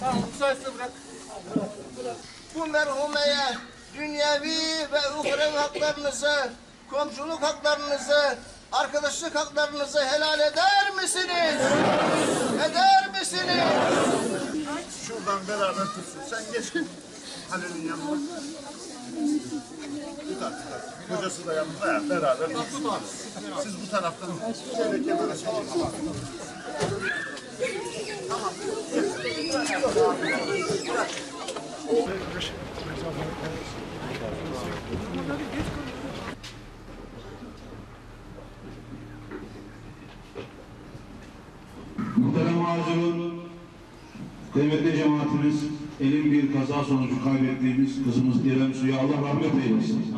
Tamam müsaitse bırak. Bu merhumeye dünyevi ve uhrevi haklarınızı, komşuluk haklarınızı, arkadaşlık haklarınızı helal eder misiniz? Eder misiniz? Şuradan beraber tutsun. Sen geç Halil'in yanına. Tut at, tut at. Kocası da yanında ya, beraber tutsun. Siz bu taraftan şöyle kenara çekin. Muhterem mazurun, kıymetli cemaatimiz, elin bir kaza sonucu kaybettiğimiz kızımız İrem Su'ya Allah rahmet eylesin.